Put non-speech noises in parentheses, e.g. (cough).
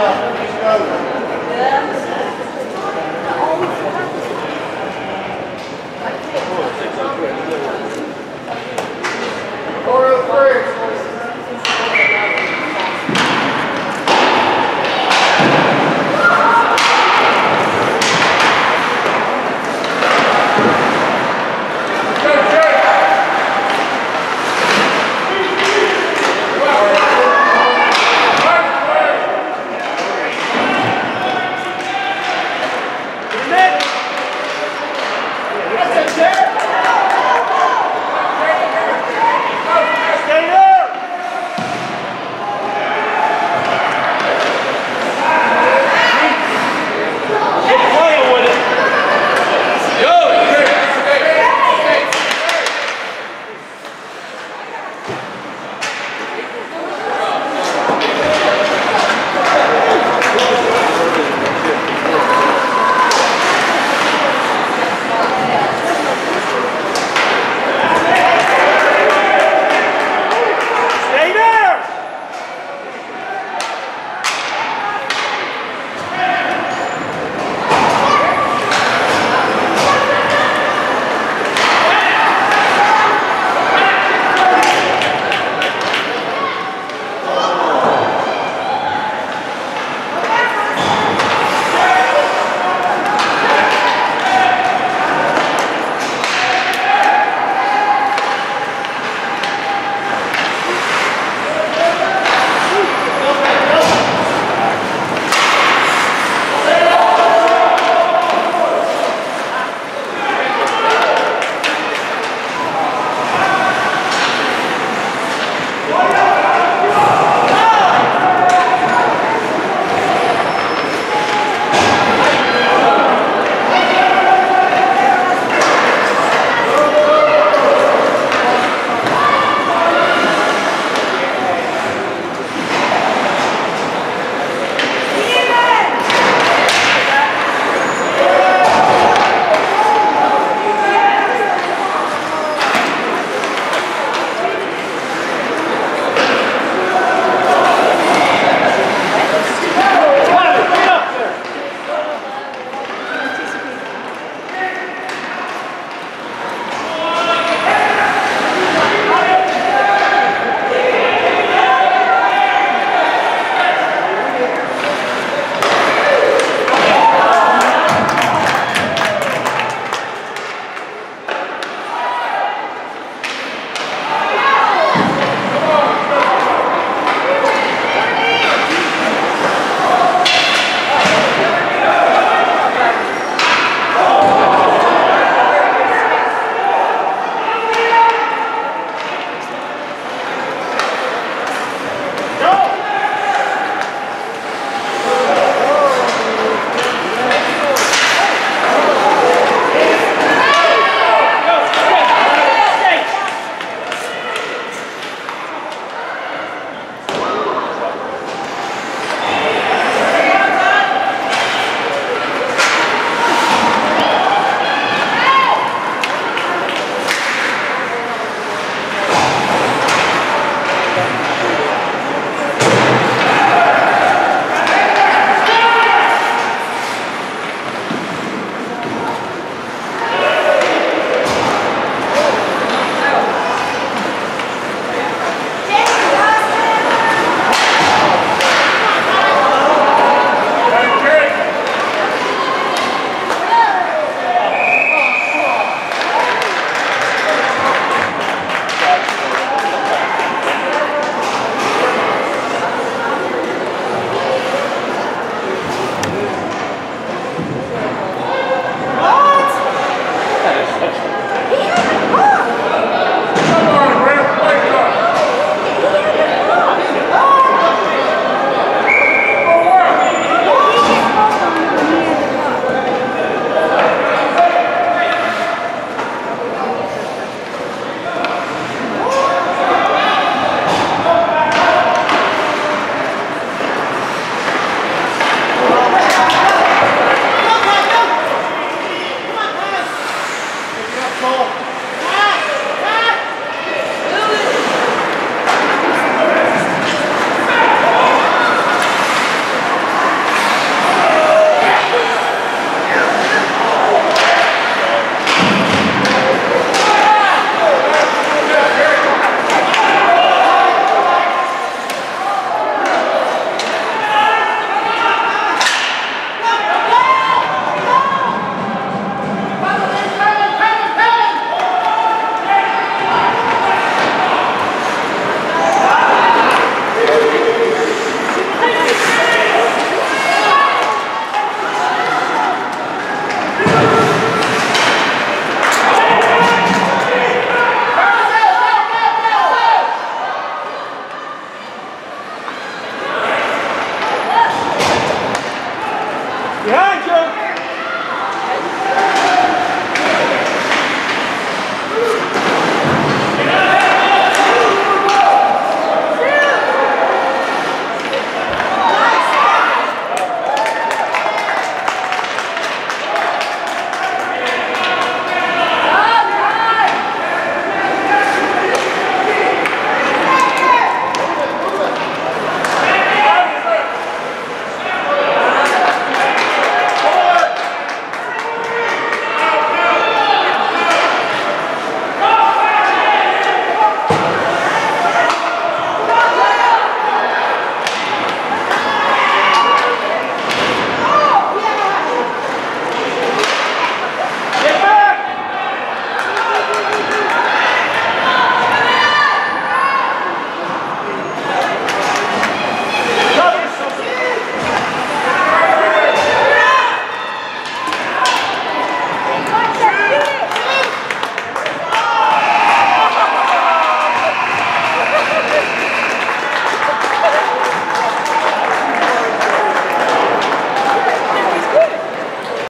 Yeah. (laughs) う